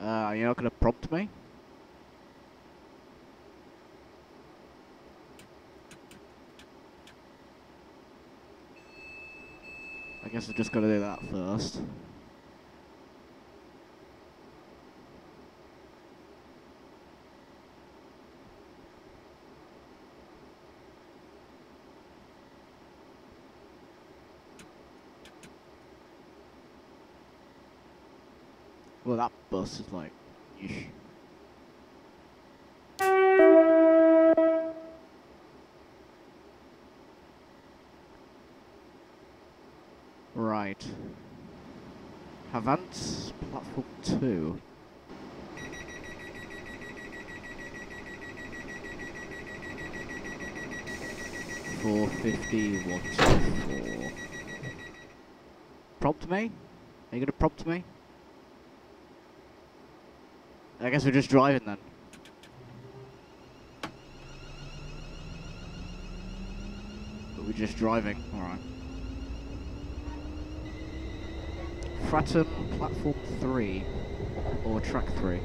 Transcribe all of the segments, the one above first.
Uh, you're not going to prompt me? I guess I've just got to do that first. That bus is like. Right. Havant, platform 2. Four fifty one two four. Prompt me? Are you gonna prompt me? I guess we're just driving then. But we're just driving, alright. Fratton Platform 3 or Track 3.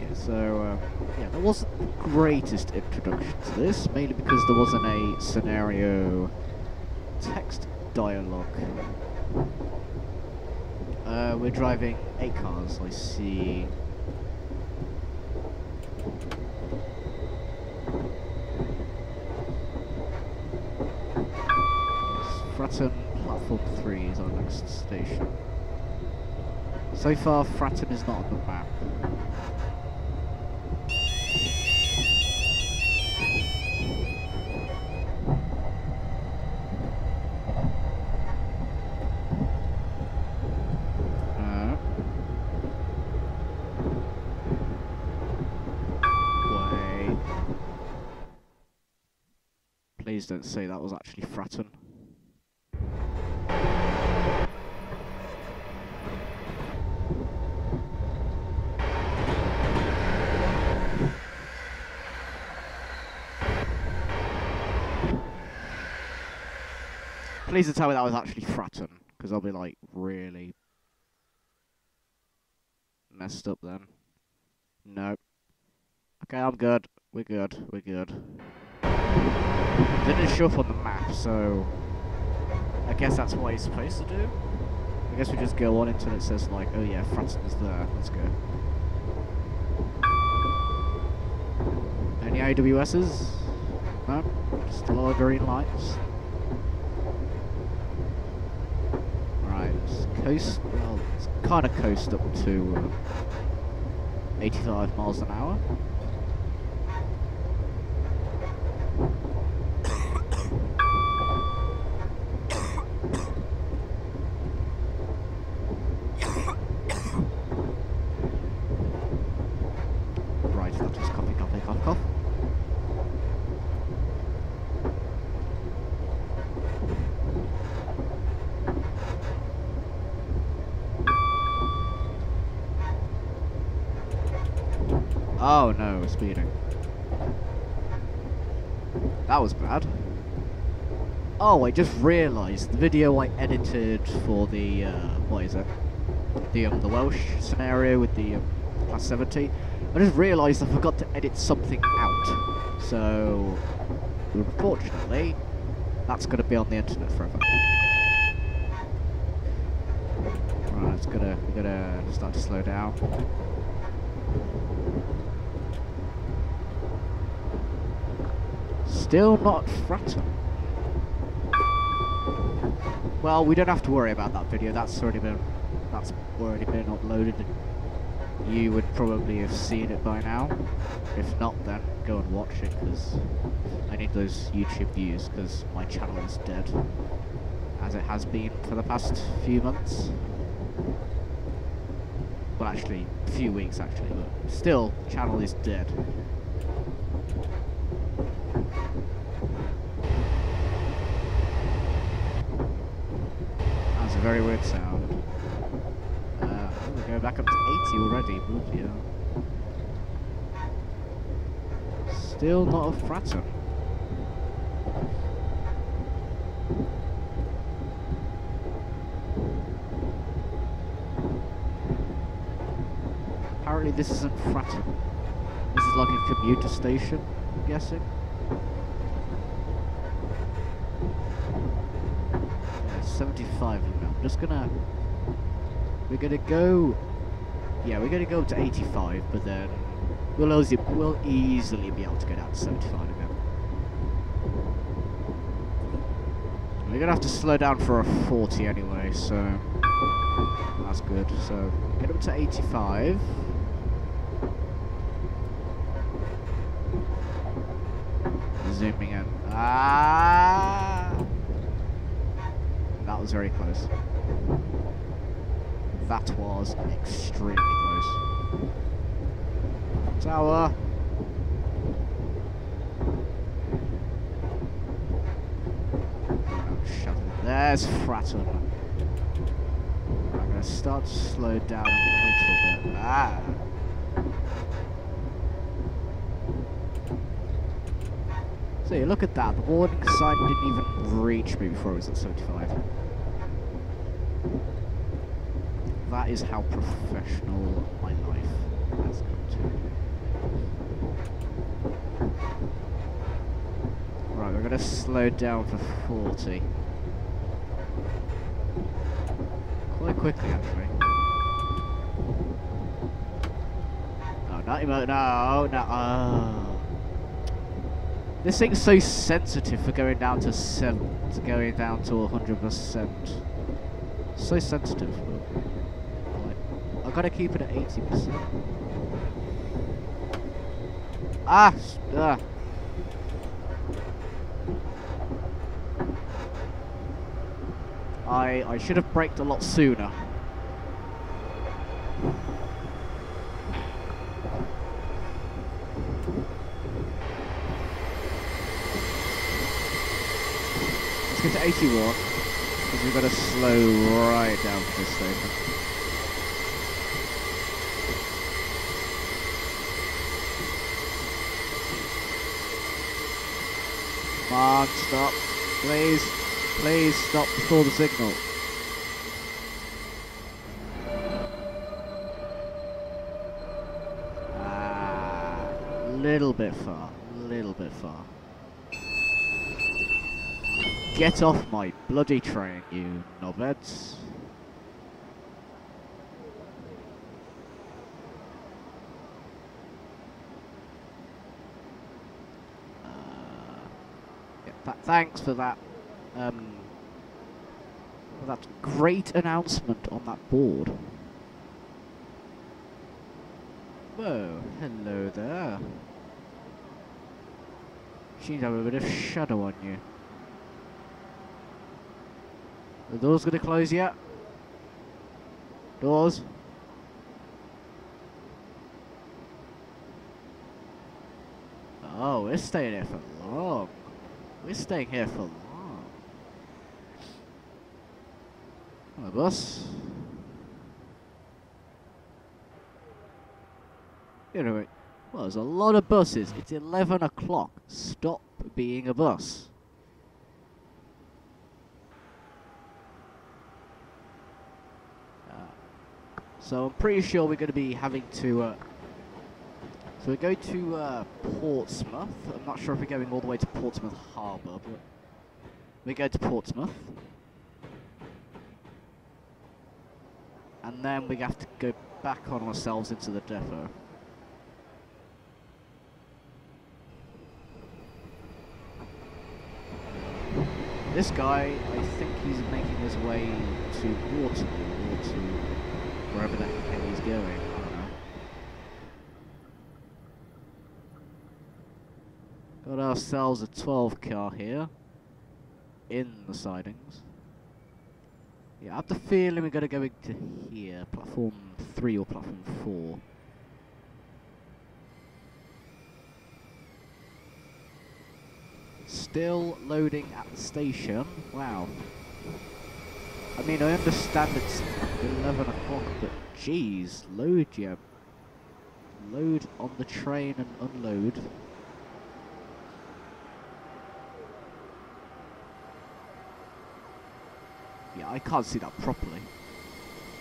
Yeah, so, uh, yeah, there wasn't the greatest introduction to this, mainly because there wasn't a scenario text dialogue. Uh, we're driving eight cars, I see. Fratton Platform 3 is our next station. So far, Fratton is not on the map. Please don't say that was actually Fratton. Please don't tell me that was actually Fratton, because I'll be like really messed up then. Nope. Okay, I'm good. We're good. We're good. Didn't show up on the map, so I guess that's what he's supposed to do. I guess we just go on until it says like, oh yeah, Fratton is there. Let's go. Any AWSs? No? Just a lot of green lights. Right, it's coast, well, it's kind of coast up to uh, 85 miles an hour. Right, that was copy, copy, copy, copy. Oh no, speeding. That was bad. Oh, I just realised the video I edited for the uh, what is it? The um, the Welsh scenario with the um, class 70. I just realised I forgot to edit something out. So, unfortunately, that's going to be on the internet forever. Right, it's gonna gotta start to slow down. Still not Fratton. Well, we don't have to worry about that video. That's already been that's already been uploaded. And you would probably have seen it by now. If not, then go and watch it because I need those YouTube views because my channel is dead, as it has been for the past few months. Well, actually, a few weeks actually, but still, channel is dead. Very weird sound. Uh, we're going back up to 80 already. Bloody hell. Still not a Fratton. Apparently this isn't Fratton. This is like a commuter station, I'm guessing. Yeah, 75 I'm just gonna... We're gonna go... Yeah, we're gonna go to 85, but then we'll, we'll easily be able to get out to 75 again. We're gonna have to slow down for a 40 anyway, so that's good. So get up to 85. Zooming in. Ah! That was very close. That was extremely close. Tower. There's Fratton. I'm going to start to slow down a little bit. Ah! See, look at that. The warning sign didn't even reach me before it was at 75. That is how professional my life has come to. Right, we're going to slow down for 40. Quite quickly, actually. Oh, not no, no, oh. This thing's so sensitive for going down to seven, to going down to 100%. So sensitive. I've got to keep it at 80%. Ah! ah. I, I should have braked a lot sooner. Let's get to 81, because we've got to slow right down for this station. On, stop. Please, please stop before the signal. Ah, little bit far, little bit far. Get off my bloody train, you knobheads. Thanks for that. Um, for that great announcement on that board. Whoa, hello there. Seems to have a bit of shadow on you. The door's gonna close yet? Doors? Oh, we're staying here for long. We're staying here for long. Hello, boss. You know, well, there's a lot of buses. It's 11 o'clock. Stop being a bus. Uh, so I'm pretty sure we're going to be having to uh, so we go to uh, Portsmouth. I'm not sure if we're going all the way to Portsmouth Harbour, but we go to Portsmouth. And then we have to go back on ourselves into the depot. This guy, I think he's making his way to Waterloo or to wherever the hell he's going. Got ourselves a 12 car here. In the sidings. Yeah, I have the feeling we're going to go into here. Platform 3 or platform 4. Still loading at the station. Wow. I mean, I understand it's 11 o'clock, but geez, load, yeah. Load on the train and unload. I can't see that properly.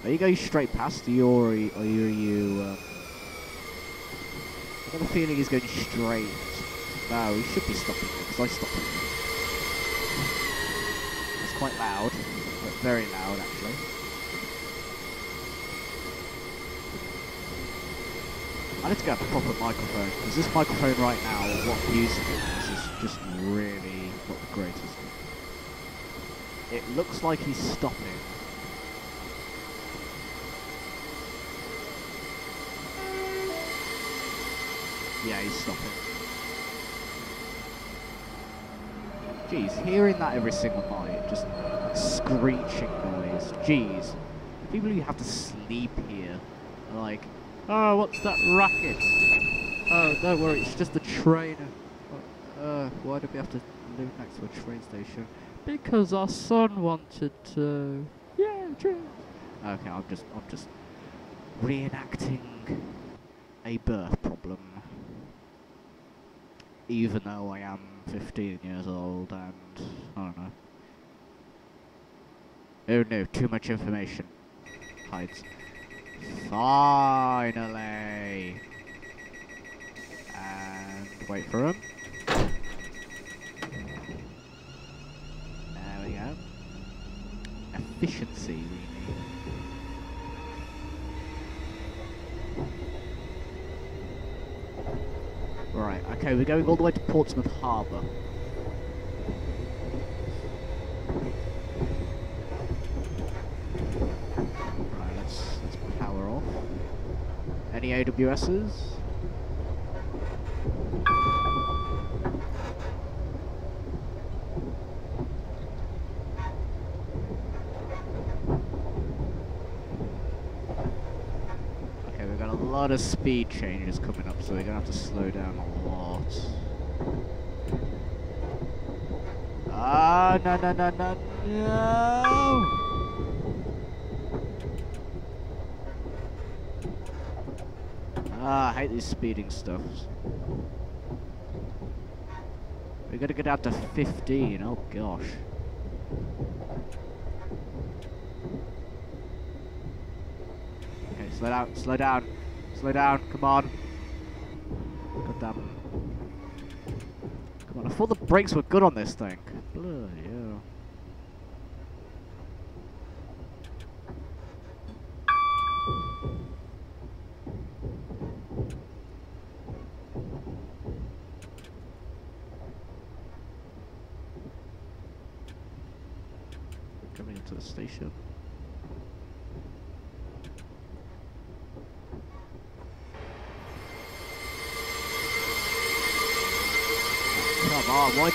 Are you going straight past you, or are you... Are you, are um, I got a feeling he's going straight. No, he should be stopping because I stopped him. It's quite loud, but very loud actually. I need to get a proper microphone because this microphone right now, what using it is just really not the greatest. It looks like he's stopping. Yeah, he's stopping. Jeez, hearing that every single night, just screeching noise. Jeez, people who have to sleep here are like, oh, what's that racket? Oh, don't worry, it's just a train. Uh, why do we have to live next to a train station? Because our son wanted to. Yeah, train. Okay, I'm just, I'm just reenacting a birth problem even though I am 15 years old and I don't know. Oh no, too much information. Hides. Finally! And wait for him. There we go. Efficiency we need. Right, okay, we're going all the way to Portsmouth Harbour. Right, let's, let's power off. Any AWSs? Okay, we've got a lot of speed changes coming up, so we're gonna have to slow down a lot. Ah, no, no, no, no, no! Ah, I hate these speeding stuffs. We gotta get down to 15, oh gosh. Okay, slow down, slow down, slow down, come on. God damn. Come on, I thought the brakes were good on this thing. Bloody hell. Coming into the station.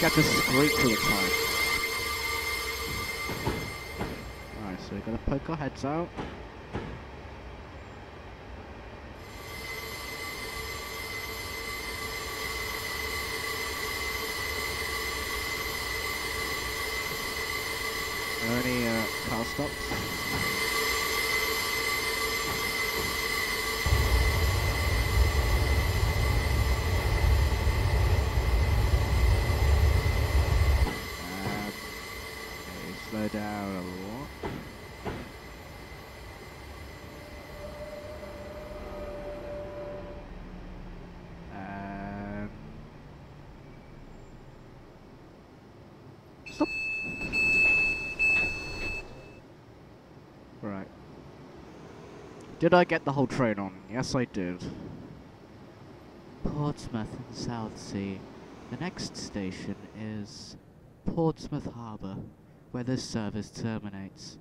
I just screech all the time? Alright, so we're gonna poke our heads out. Are any uh, car stops? Um, okay, slow down a lot. Um, stop. Right. Did I get the whole train on? Yes, I did. Portsmouth and Southsea. The next station is Portsmouth Harbour, where this service terminates.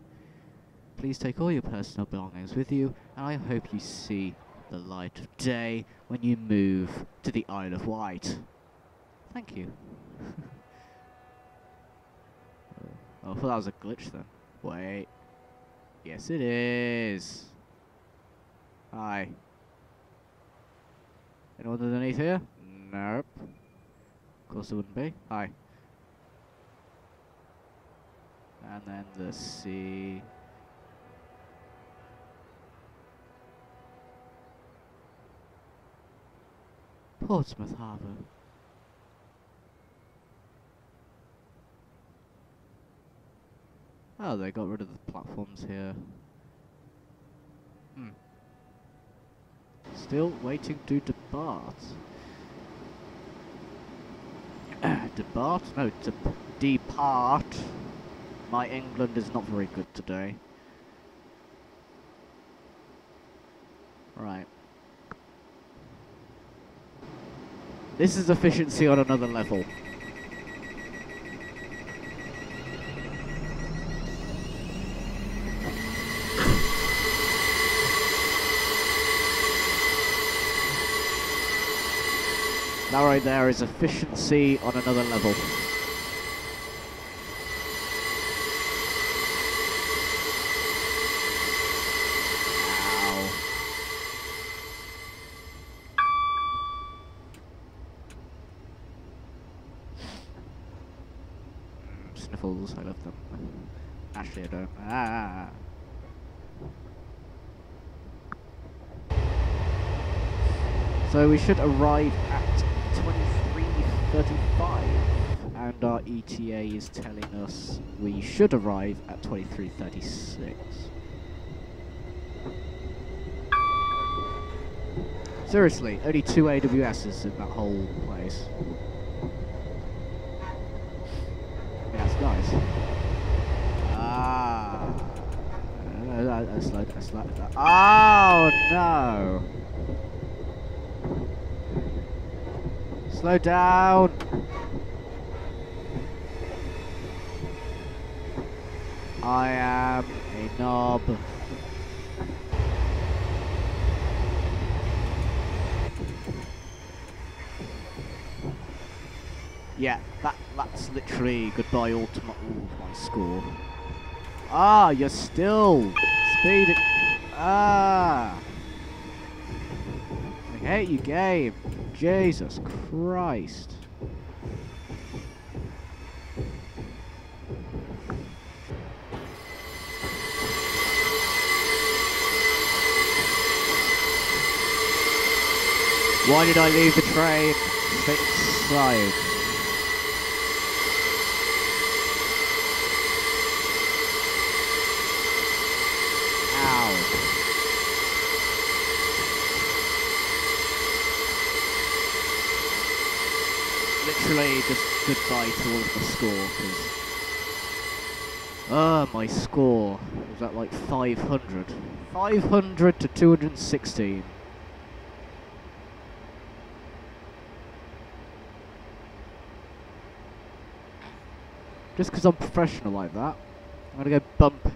Please take all your personal belongings with you, and I hope you see the light of day when you move to the Isle of Wight. Thank you. oh, I thought that was a glitch then. Wait. Yes, it is. Hi. Anyone underneath here? Nope. Of course there wouldn't be. Hi. And then the sea. Portsmouth Harbour. Oh, they got rid of the platforms here. Still waiting to depart. depart? No, to depart. My England is not very good today. Right. This is efficiency on another level. That right there is efficiency on another level. Sniffles, I love them. Actually, I don't. Ah. So we should arrive at and our ETA is telling us we should arrive at 23.36. Seriously, only two AWSs in that whole place. That's nice. Ah. Uh, slow, uh, oh no! Slow down! I am a knob. Yeah, that that's literally goodbye ultimate ooh, my score. Ah, you're still speeding. Ah. I hate you, game. Jesus Christ. Why did I leave the train? Inside. Ow. Literally just goodbye to all of the score, because... Ah, my score was at like 500. 500 to 216. Just because I'm professional like that, I'm going to go bump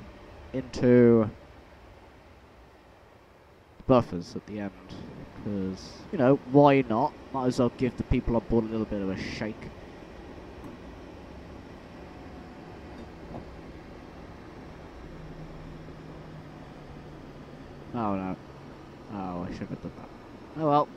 into the buffers at the end. Because, you know, why not? Might as well give the people on board a little bit of a shake. Oh no. Oh, I shouldn't have done that. Oh well.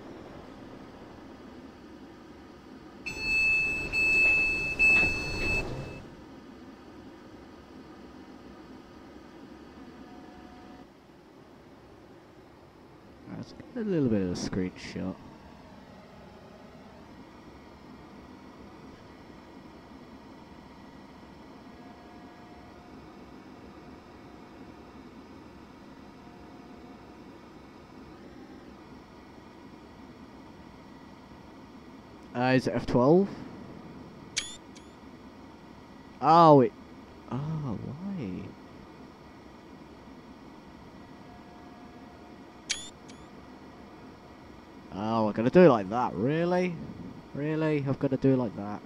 That's a little bit of a screenshot. Uh, is it F12? Oh, it... Oh, why? Oh, I'm gonna do it like that, really? Really? I've got to do it like that.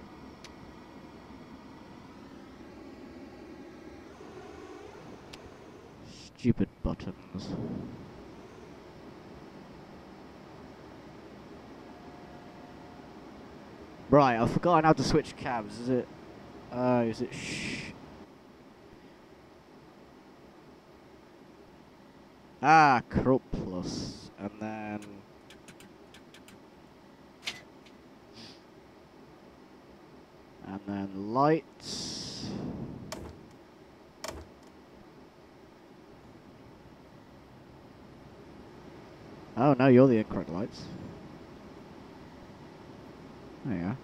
Stupid buttons. Right, I've forgotten how to switch cabs. Is it? Uh, is it Shh. Ah, crop plus, and then. Then lights. Oh no, you're the incorrect lights. There you are.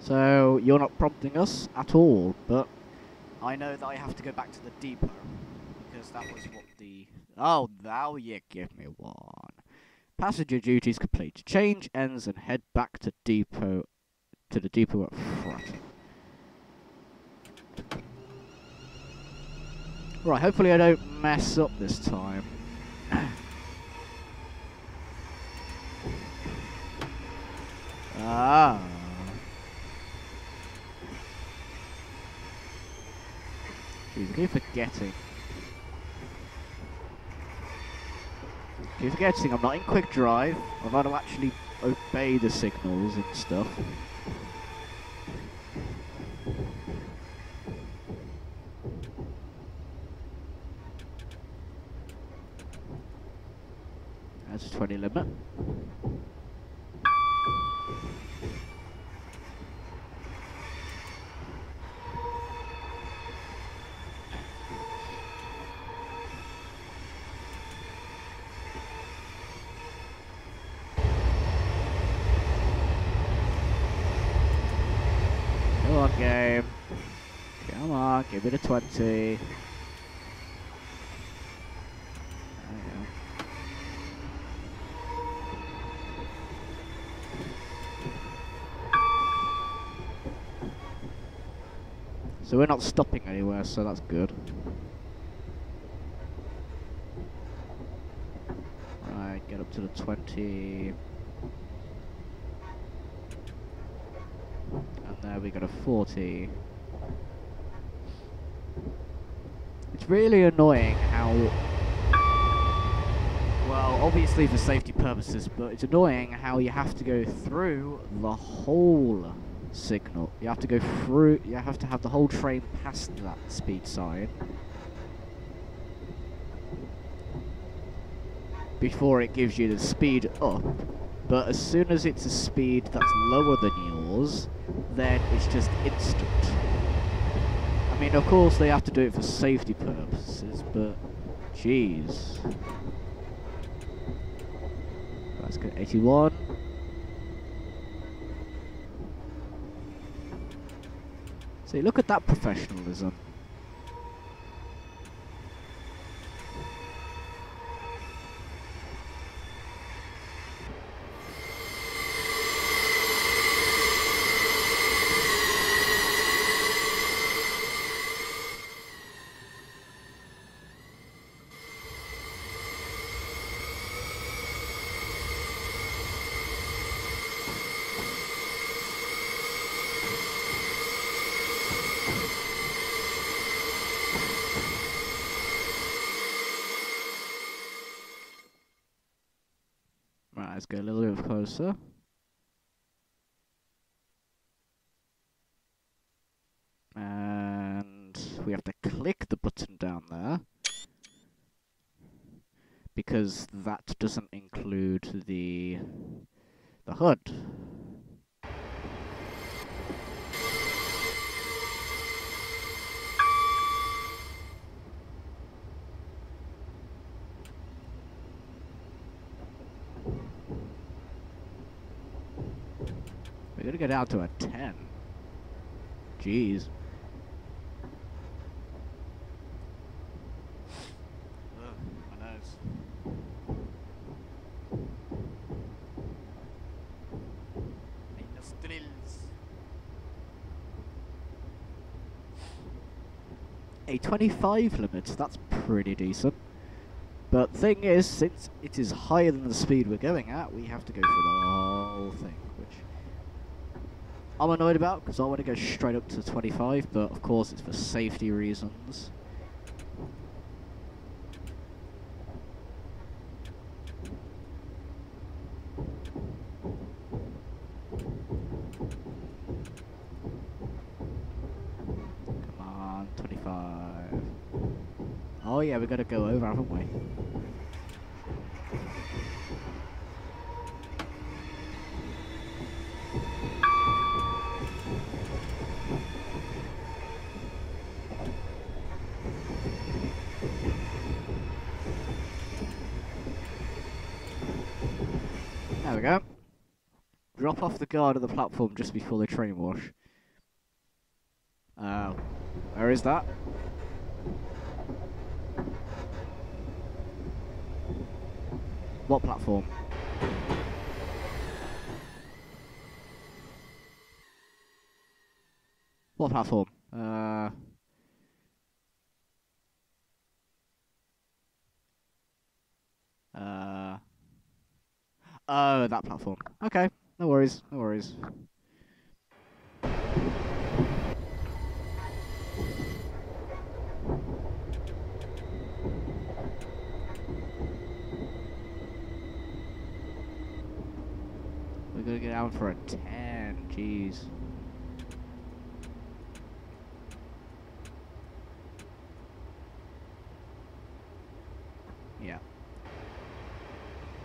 So you're not prompting us at all, but I know that I have to go back to the depot because that was what the. Oh, now you give me one. Passenger duties complete. Change ends and head back to depot to the depot at Fratton. Right, hopefully I don't mess up this time. ah. Jeez, I keep forgetting. Keep forgetting I'm not in quick drive. I've got to actually obey the signals and stuff. That's a 20 limit. Come on, game. Come on, give me the 20. There you go. So we're not stopping anywhere, so that's good. Right, get up to the 20. And there we got a 40. It's really annoying how... Well, obviously for safety purposes, but it's annoying how you have to go through the whole signal. You have to go through, you have to have the whole train past that speed sign. Before it gives you the speed up. But as soon as it's a speed that's lower than yours, then it's just instant. I mean, of course they have to do it for safety purposes, but jeez. That's good. 81. See, look at that professionalism. Right, let's get a little bit closer. And we have to click the button down there. Because that doesn't include the the HUD. We're gonna go down to a 10. Jeez. Ugh, my nose. My nostrils. A 25 limit, that's pretty decent. But thing is, since it is higher than the speed we're going at, we have to go through the whole thing, I'm annoyed about because I want to go straight up to 25, but of course it's for safety reasons. Come on, 25. Oh yeah, we got to go over, haven't we? There we go. Drop off the guard at the platform just before the train wash. Uh, where is that? What platform? What platform? Uh. Uh. Oh, that platform. Okay, no worries, no worries. We're gonna get out for a 10, jeez. Yeah.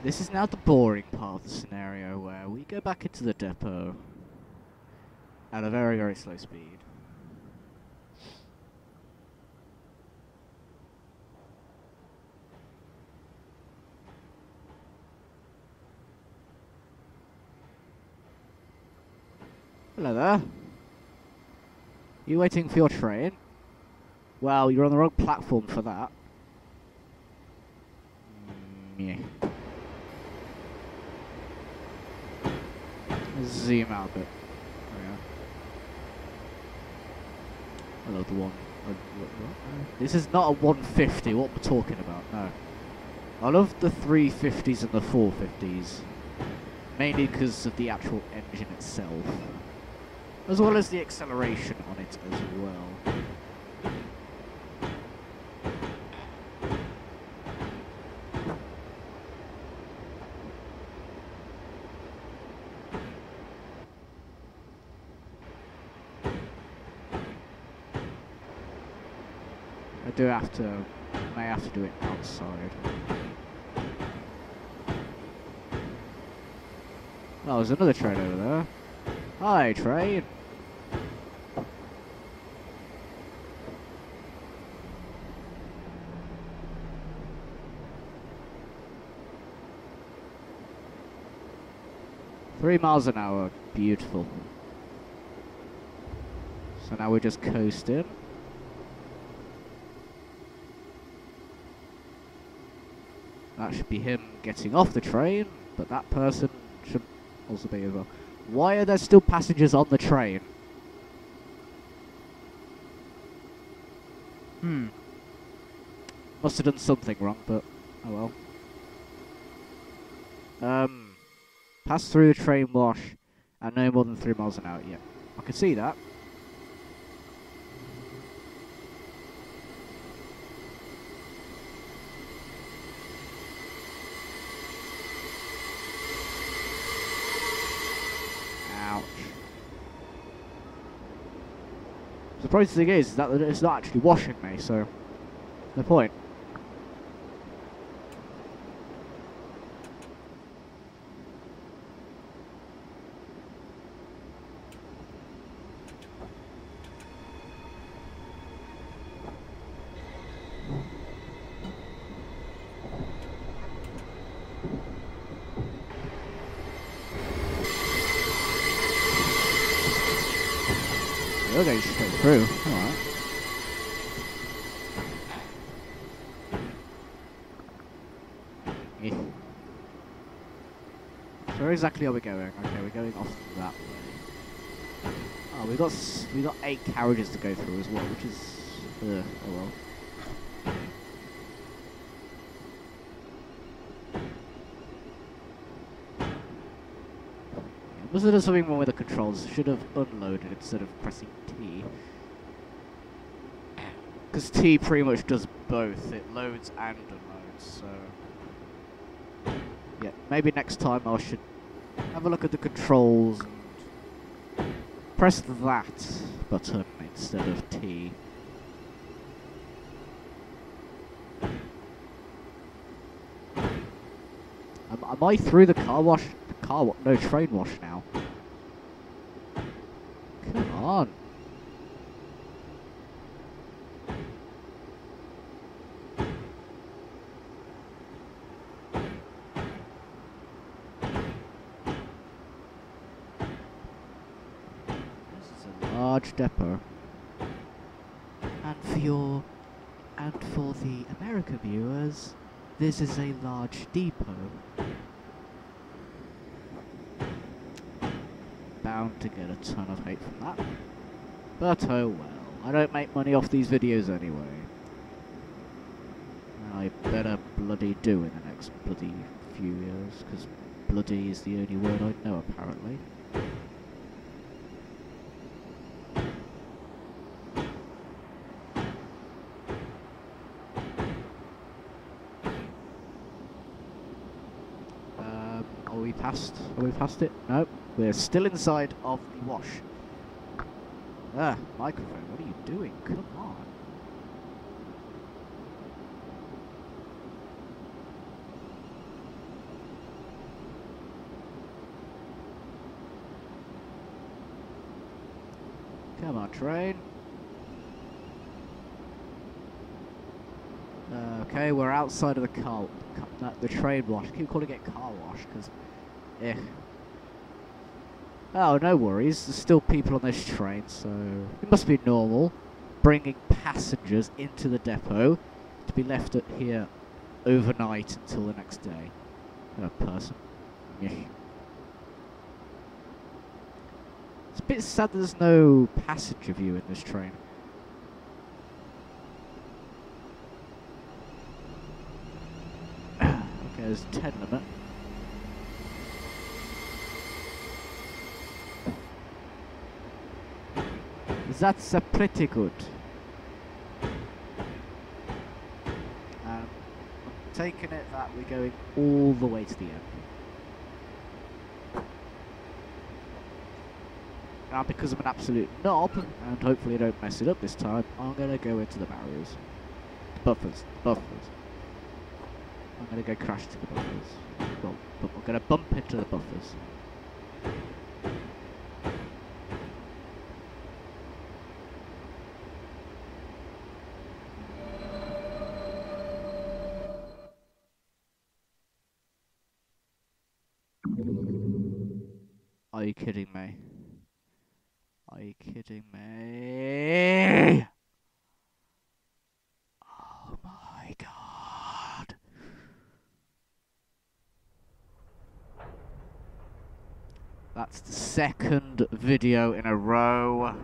This is now the boring part of the scenario where we go back into the depot at a very, very slow speed. Hello there. You waiting for your train? Well, you're on the wrong platform for that. Mm, yeah. Zoom out a bit. There we. Hello, the one. uh, what? This is not a 150. What we're talking about? No. I love the 350s and the 450s, mainly because of the actual engine itself, as well as the acceleration on it as well. Have to, may have to do it outside. Oh, there's another train over there. Hi, train. Three miles an hour, beautiful. So now we're just coasting. That should be him getting off the train, but that person should also be as well. Why are there still passengers on the train? Hmm. Must have done something wrong, but oh well. Um, pass through the train wash at no more than three miles an hour. Yeah, I can see that. Surprising thing is that it's not actually washing me, so no point. You're going straight through. Alright. Eh. So where exactly are we going? Okay, we're going off that way. Oh, we got we got eight carriages to go through as well, which is uh, oh well. Must have something wrong with the controls. Should have unloaded instead of pressing T. Because T pretty much does both. It loads and unloads, so... Yeah, maybe next time I should have a look at the controls and press that button instead of T. Am, am I through the car wash? Car wa- no train wash now. Come on. This is a large depot. And for your and for the America viewers, this is a large depot. Bound to get a ton of hate from that. But oh well, I don't make money off these videos anyway. I better bloody do in the next bloody few years, because bloody is the only word I know apparently. Um, are we past? Are we past it? No, we're still inside of the wash. Ah, microphone, what are you doing? Come on. Come on, train. Okay, we're outside of the car, the train wash. I keep calling it car wash because, eh. Oh, no worries. There's still people on this train, so it must be normal. Bringing passengers into the depot to be left at here overnight until the next day. A person. It's a bit sad there's no passenger view in this train. okay, there's a 10 limit. That's uh, pretty good. Um, I'm taking it that we're going all the way to the end. Now, because I'm an absolute knob, and hopefully I don't mess it up this time, I'm going to go into the barriers. Buffers. Buffers. I'm going to go crash to the buffers. Well, but we're going to bump into the buffers. Are you kidding me? Are you kidding me? Oh my god. That's the second video in a row